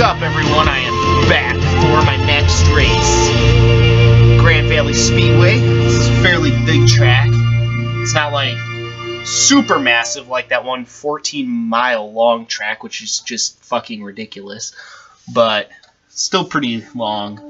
What's up, everyone? I am back for my next race. Grand Valley Speedway. This is a fairly big track. It's not like super massive like that one 14 mile long track, which is just fucking ridiculous, but still pretty long.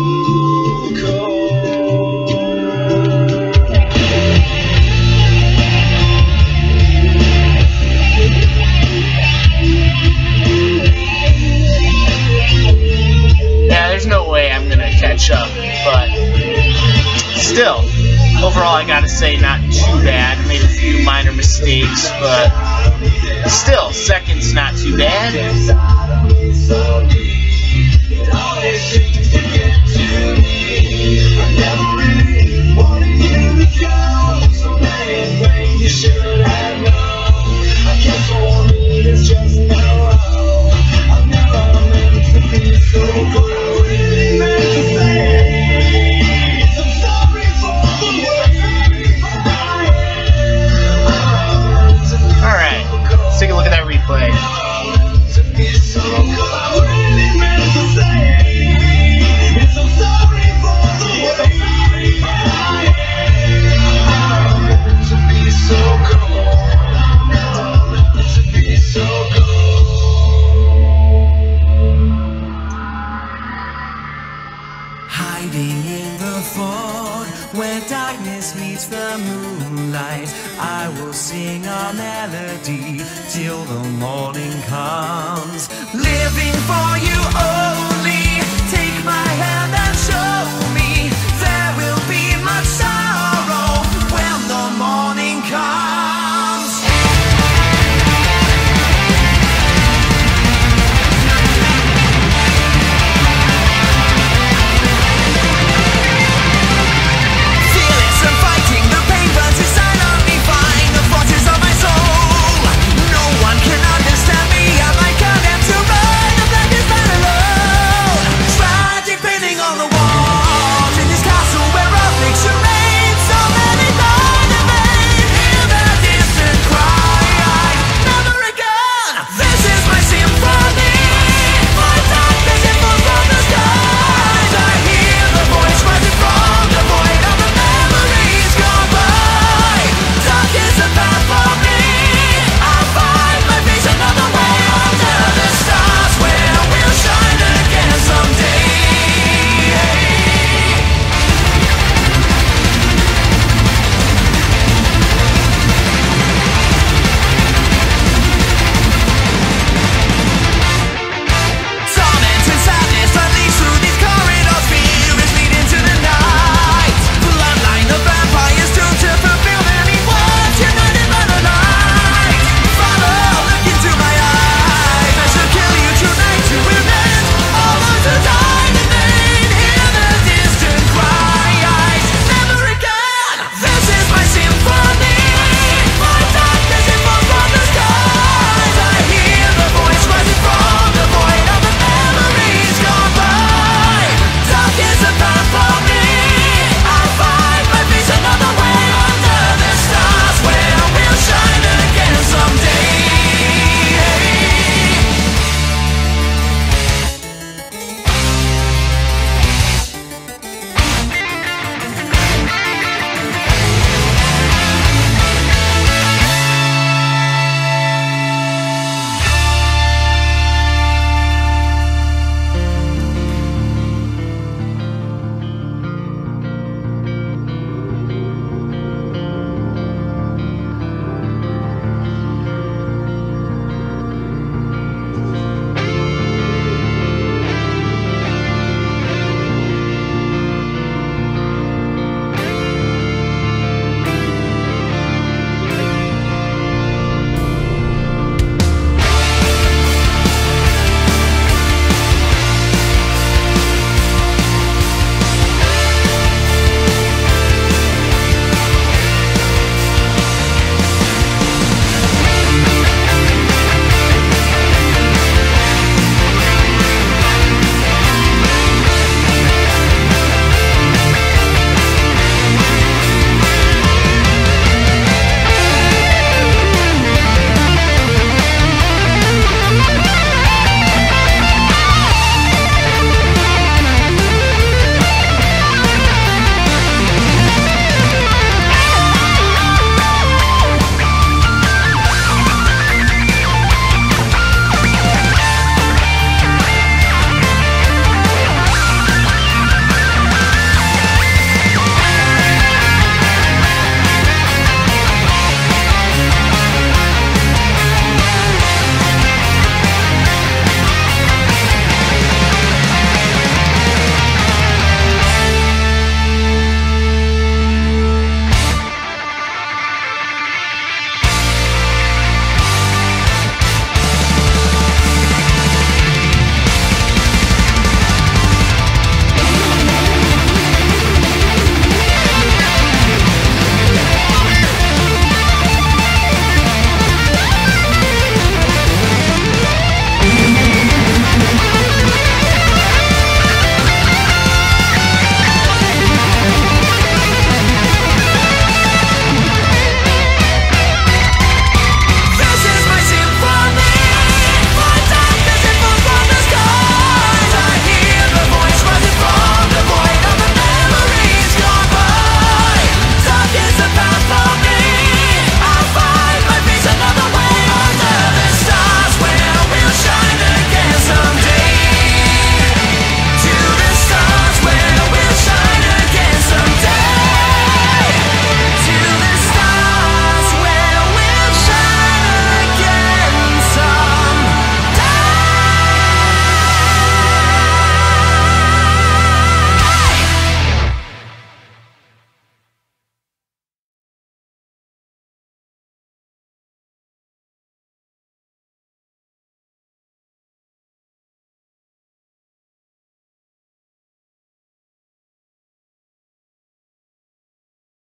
still, overall, I gotta say, not too bad. Made a few minor mistakes, but still, second's not too bad. melody till the morning comes.